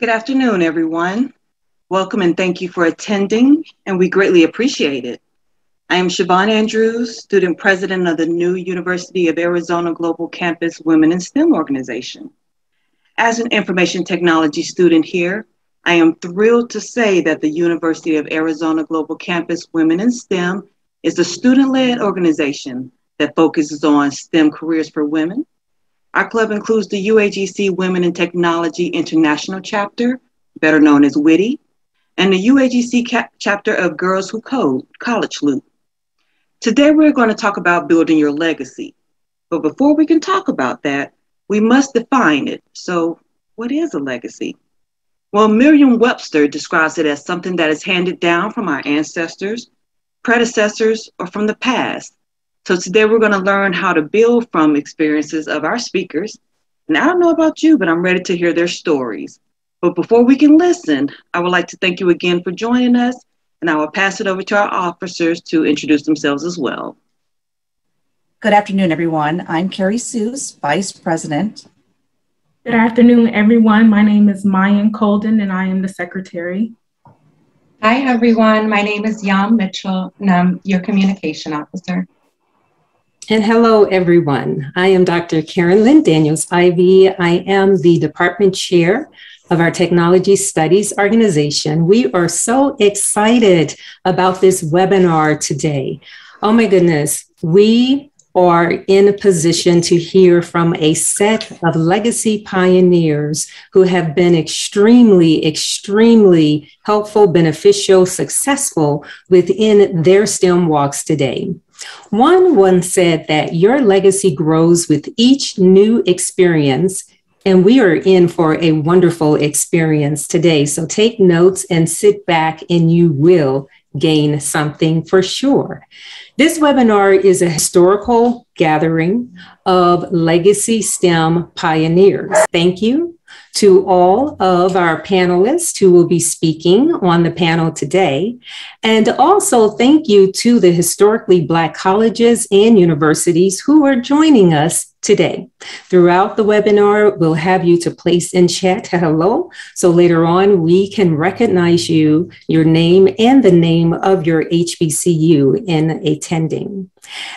Good afternoon, everyone. Welcome and thank you for attending, and we greatly appreciate it. I am Siobhan Andrews, student president of the new University of Arizona Global Campus Women in STEM organization. As an information technology student here, I am thrilled to say that the University of Arizona Global Campus Women in STEM is a student led organization that focuses on STEM careers for women our club includes the UAGC Women in Technology International Chapter, better known as WITI, and the UAGC chapter of Girls Who Code, College Loop. Today, we're going to talk about building your legacy. But before we can talk about that, we must define it. So, what is a legacy? Well, Merriam Webster describes it as something that is handed down from our ancestors, predecessors, or from the past so today we're going to learn how to build from experiences of our speakers. And I don't know about you, but I'm ready to hear their stories. But before we can listen, I would like to thank you again for joining us, and I will pass it over to our officers to introduce themselves as well. Good afternoon, everyone. I'm Carrie Seuss, Vice President. Good afternoon, everyone. My name is Mayan Colden, and I am the Secretary. Hi, everyone. My name is Yam Mitchell, and I'm your Communication Officer. And hello, everyone. I am Dr. Karen Lynn Daniels Ivy. I am the department chair of our Technology Studies organization. We are so excited about this webinar today. Oh my goodness, we are in a position to hear from a set of legacy pioneers who have been extremely, extremely helpful, beneficial, successful within their STEM walks today. One once said that your legacy grows with each new experience, and we are in for a wonderful experience today. So take notes and sit back, and you will gain something for sure. This webinar is a historical gathering of legacy STEM pioneers. Thank you to all of our panelists who will be speaking on the panel today. And also thank you to the historically Black colleges and universities who are joining us today. Throughout the webinar, we'll have you to place in chat hello. So later on, we can recognize you, your name, and the name of your HBCU in attending.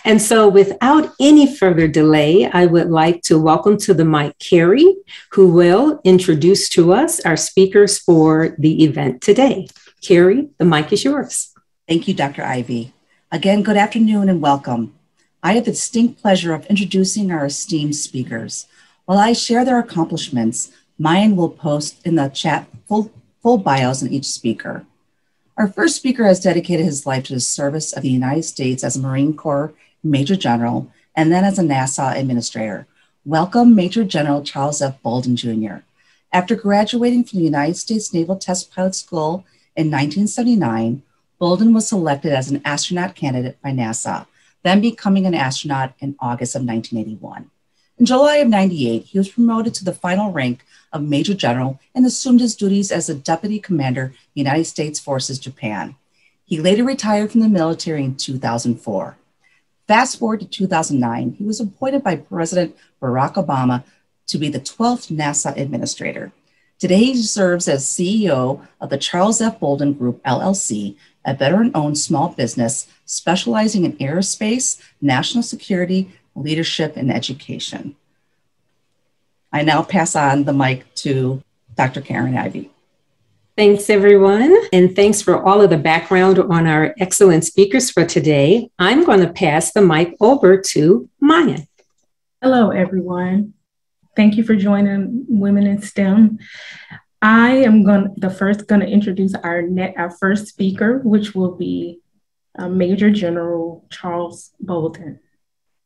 And so without any further delay, I would like to welcome to the mic Carrie, who will introduce to us our speakers for the event today. Carrie, the mic is yours. Thank you, Dr. Ivy. Again, good afternoon and welcome. I have the distinct pleasure of introducing our esteemed speakers. While I share their accomplishments, Mayan will post in the chat full, full bios on each speaker. Our first speaker has dedicated his life to the service of the United States as a Marine Corps Major General and then as a NASA administrator. Welcome, Major General Charles F. Bolden Jr. After graduating from the United States Naval Test Pilot School in 1979, Bolden was selected as an astronaut candidate by NASA then becoming an astronaut in August of 1981. In July of 98, he was promoted to the final rank of Major General and assumed his duties as the Deputy Commander, United States Forces Japan. He later retired from the military in 2004. Fast forward to 2009, he was appointed by President Barack Obama to be the 12th NASA administrator. Today, he serves as CEO of the Charles F. Bolden Group, LLC, a veteran owned small business specializing in aerospace, national security, leadership, and education. I now pass on the mic to Dr. Karen Ivy. Thanks, everyone. And thanks for all of the background on our excellent speakers for today. I'm going to pass the mic over to Maya. Hello, everyone. Thank you for joining Women in STEM. I am going the first going to introduce our net our first speaker, which will be uh, Major General Charles Bolden.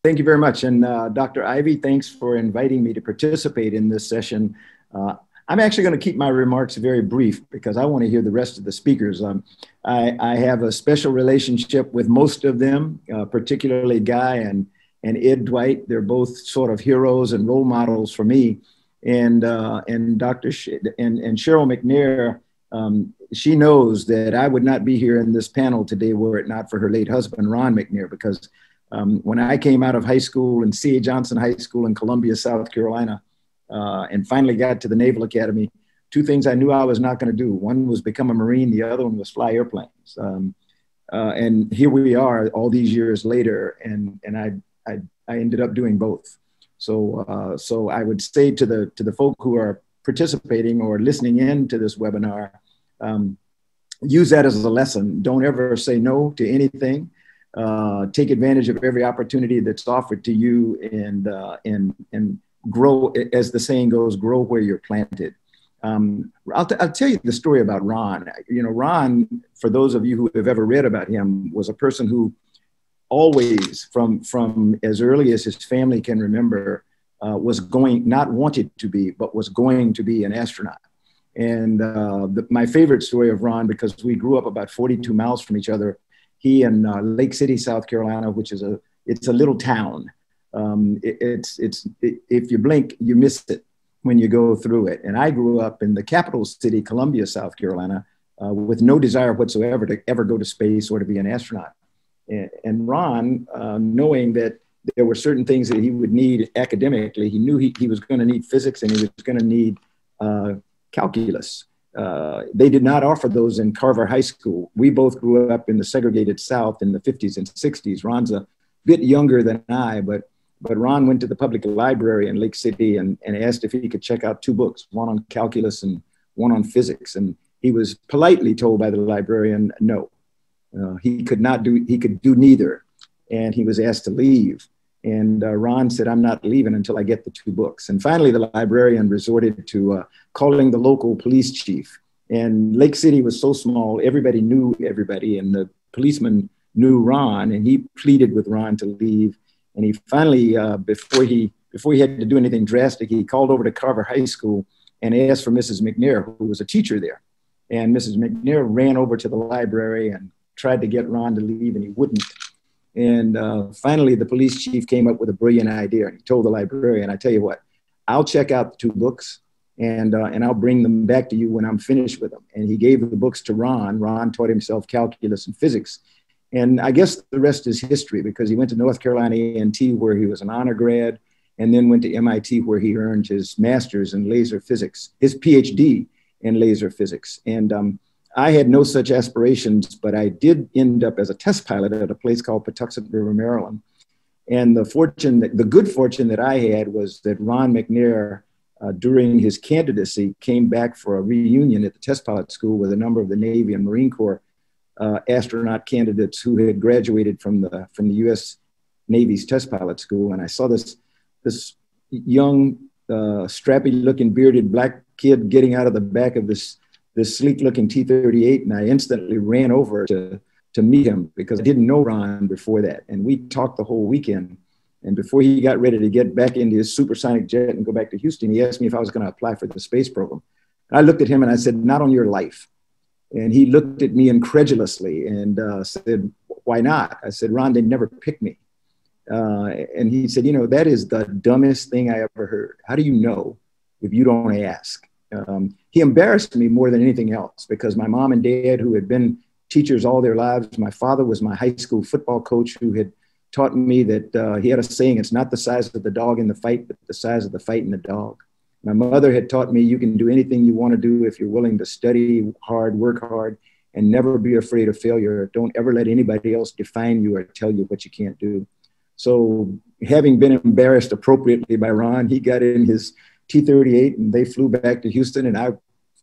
Thank you very much, and uh, Dr. Ivy, thanks for inviting me to participate in this session. Uh, I'm actually going to keep my remarks very brief because I want to hear the rest of the speakers. Um, I, I, have a special relationship with most of them, uh, particularly Guy and, and Ed Dwight. They're both sort of heroes and role models for me and uh, and Dr. Sh- and and Cheryl McNair, um, she knows that I would not be here in this panel today were it not for her late husband Ron McNair, because um, when I came out of high school in C.A. Johnson High School in Columbia, South Carolina, uh, and finally got to the Naval Academy, two things I knew I was not going to do. One was become a Marine, the other one was fly airplanes. Um, uh, and here we are all these years later, and, and I, I, I ended up doing both. So, uh, so I would say to the, to the folk who are participating or listening in to this webinar, um, use that as a lesson. Don't ever say no to anything. Uh, take advantage of every opportunity that's offered to you and, uh, and, and grow, as the saying goes, grow where you're planted. Um, I'll, I'll, tell you the story about Ron. You know, Ron, for those of you who have ever read about him, was a person who always, from, from as early as his family can remember, uh, was going, not wanted to be, but was going to be an astronaut. And uh, the, my favorite story of Ron, because we grew up about 42 miles from each other, he in uh, Lake City, South Carolina, which is a, it's a little town. Um, it, it's, it's, it, if you blink, you miss it when you go through it. And I grew up in the capital city, Columbia, South Carolina, uh, with no desire whatsoever to ever go to space or to be an astronaut. And, Ron, uh, knowing that there were certain things that he would need academically, he knew he, he was going to need physics and he was going to need uh, calculus. Uh, they did not offer those in Carver High School. We both grew up in the segregated South in the 50s and 60s. Ron's a bit younger than I, but but Ron went to the public library in Lake City and, and asked if he could check out two books, one on calculus and one on physics. And he was politely told by the librarian, no, uh, he could not do, he could do neither. And he was asked to leave. And uh, Ron said, I'm not leaving until I get the two books. And finally, the librarian resorted to uh, calling the local police chief. And Lake City was so small, everybody knew everybody. And the policeman knew Ron, and he pleaded with Ron to leave. And he finally, uh, before he before he had to do anything drastic, he called over to Carver High School and asked for Mrs. McNair, who was a teacher there. And Mrs. McNair ran over to the library and tried to get Ron to leave, and he wouldn't. And uh, finally, the police chief came up with a brilliant idea. And he told the librarian, I tell you what, I'll check out the two books and, uh, and I'll bring them back to you when I'm finished with them. And he gave the books to Ron. Ron taught himself calculus and physics. And I guess the rest is history because he went to North Carolina A&T where he was an honor grad and then went to MIT where he earned his master's in laser physics, his PhD in laser physics. And um, I had no such aspirations, but I did end up as a test pilot at a place called Patuxent River, Maryland. And the fortune, that, the good fortune that I had was that Ron McNair, uh, during his candidacy, came back for a reunion at the test pilot school with a number of the Navy and Marine Corps uh, astronaut candidates who had graduated from the from the U.S. Navy's test pilot school, and I saw this this young, uh, strappy-looking, bearded black kid getting out of the back of this this sleek-looking T-38, and I instantly ran over to to meet him because I didn't know Ron before that, and we talked the whole weekend. And before he got ready to get back into his supersonic jet and go back to Houston, he asked me if I was going to apply for the space program. I looked at him and I said, "Not on your life." And he looked at me incredulously and uh, said, Why not? I said, Ron, they never picked me. Uh, and he said, You know, that is the dumbest thing I ever heard. How do you know if you don't ask? Um, he embarrassed me more than anything else because my mom and dad, who had been teachers all their lives, my father was my high school football coach who had taught me that uh, he had a saying it's not the size of the dog in the fight, but the size of the fight in the dog. My mother had taught me you can do anything you want to do if you're willing to study hard, work hard, and never be afraid of failure. Don't ever let anybody else define you or tell you what you can't do. So, having been embarrassed appropriately by Ron, he got in his T 38 and they flew back to Houston. And I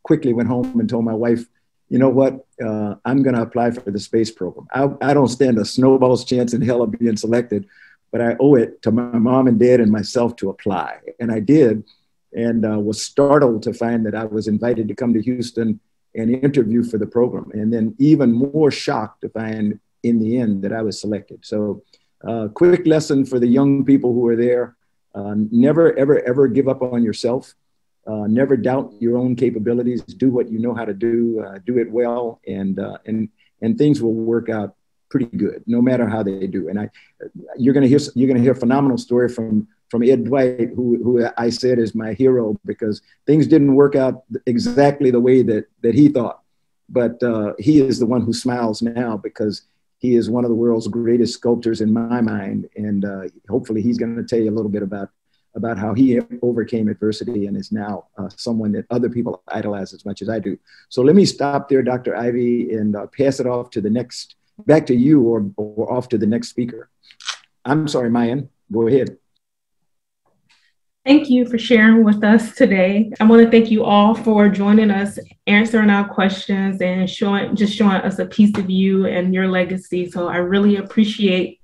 quickly went home and told my wife, you know what? Uh, I'm going to apply for the space program. I, I don't stand a snowball's chance in hell of being selected, but I owe it to my mom and dad and myself to apply. And I did and uh, was startled to find that I was invited to come to Houston and interview for the program. And then even more shocked to find in the end that I was selected. So, uh, quick lesson for the young people who are there uh, never, ever, ever give up on yourself. Uh, never doubt your own capabilities. Do what you know how to do. Uh, do it well, and uh, and and things will work out pretty good, no matter how they do. And I, you're gonna hear you're gonna hear a phenomenal story from from Ed Dwight, who, who I said is my hero because things didn't work out exactly the way that, that he thought. But uh, he is the one who smiles now because he is one of the world's greatest sculptors in my mind. And uh, hopefully he's going to tell you a little bit about about how he overcame adversity and is now uh, someone that other people idolize as much as I do. So let me stop there, Dr. Ivy, and uh, pass it off to the next, back to you or, or off to the next speaker. I'm sorry, Mayan, go ahead. Thank you for sharing with us today. I want to thank you all for joining us, answering our questions, and showing just showing us a piece of you and your legacy. So I really appreciate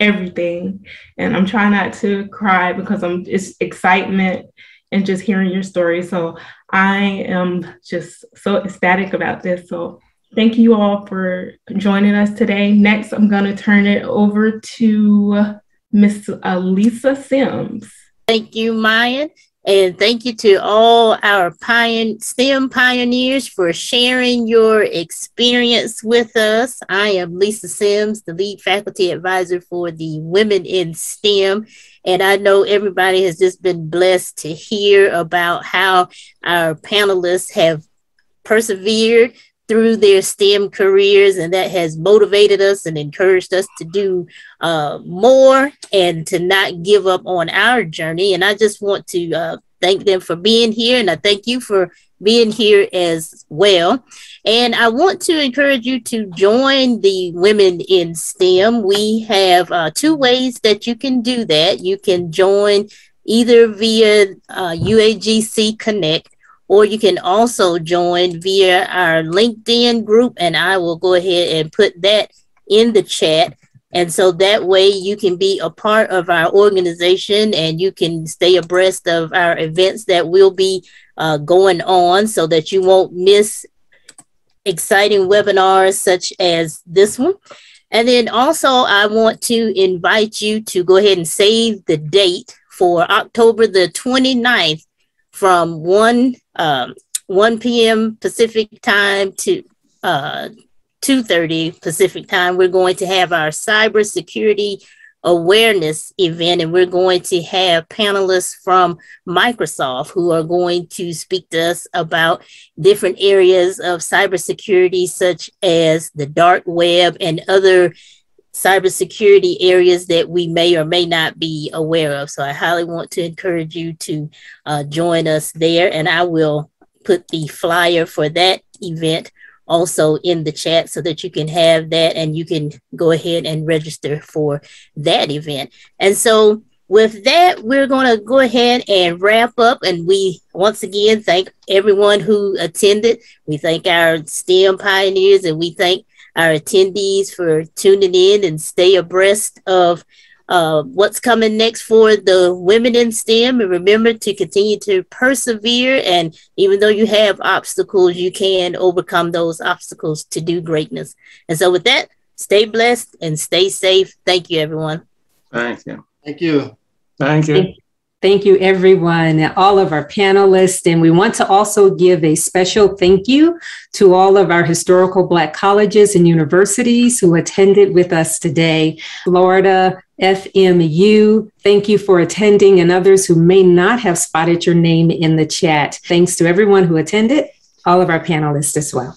everything. And I'm trying not to cry because I'm it's excitement and just hearing your story. So I am just so ecstatic about this. So thank you all for joining us today. Next, I'm going to turn it over to Miss Lisa Sims. Thank you, Mayan. And thank you to all our pion- STEM pioneers for sharing your experience with us. I am Lisa Sims, the lead faculty advisor for the Women in STEM. And I know everybody has just been blessed to hear about how our panelists have persevered through their STEM careers, and that has motivated us and encouraged us to do uh, more and to not give up on our journey. And I just want to uh, thank them for being here, and I thank you for being here as well. And I want to encourage you to join the Women in STEM. We have uh, two ways that you can do that. You can join either via uh, UAGC Connect or you can also join via our LinkedIn group, and I will go ahead and put that in the chat. And so that way you can be a part of our organization and you can stay abreast of our events that will be uh, going on so that you won't miss exciting webinars such as this one. And then also, I want to invite you to go ahead and save the date for October the 29th from 1 um, 1 p.m. Pacific time to uh, 2.30 Pacific time. We're going to have our cybersecurity awareness event and we're going to have panelists from Microsoft who are going to speak to us about different areas of cybersecurity such as the dark web and other cybersecurity areas that we may or may not be aware of. So I highly want to encourage you to uh, join us there, and I will put the flyer for that event also in the chat so that you can have that and you can go ahead and register for that event. And so with that, we're going to go ahead and wrap up. And we once again thank everyone who attended. We thank our STEM pioneers and we thank our attendees for tuning in and stay abreast of uh, what's coming next for the women in STEM. And remember to continue to persevere. And even though you have obstacles, you can overcome those obstacles to do greatness. And so, with that, stay blessed and stay safe. Thank you, everyone. Thank you. Thank you. Thank you. Thank you, everyone, all of our panelists. And we want to also give a special thank you to all of our historical Black colleges and universities who attended with us today. Florida FMU, thank you for attending, and others who may not have spotted your name in the chat. Thanks to everyone who attended, all of our panelists as well.